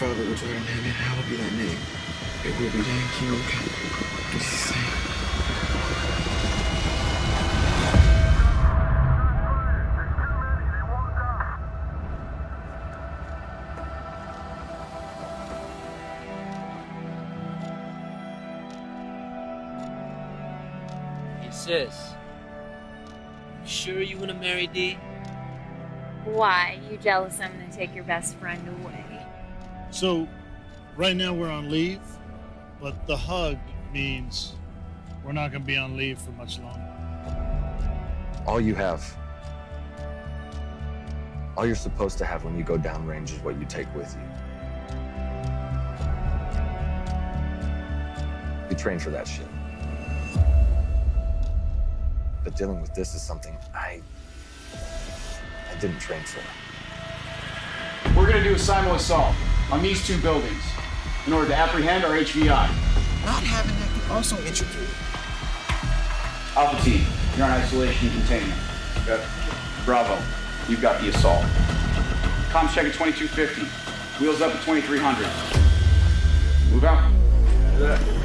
father would try to name it, hallowed be that name. It will be named King of the Castle. What does he say? Sis. You sure you want to marry Dee? Why? You jealous I'm gonna take your best friend away? So, right now we're on leave, but the hug means we're not going to be on leave for much longer. All you have, all you're supposed to have when you go downrange is what you take with you. You train for that shit. But dealing with this is something I, I didn't train for. We're going to do a simul assault on these two buildings in order to apprehend our HVI. Not having that could also intricate. Alpha team, you're on isolation containment. Got Bravo, you've got the assault. Comms check at 2250. Wheels up at 2300. Move out.